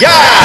Yeah!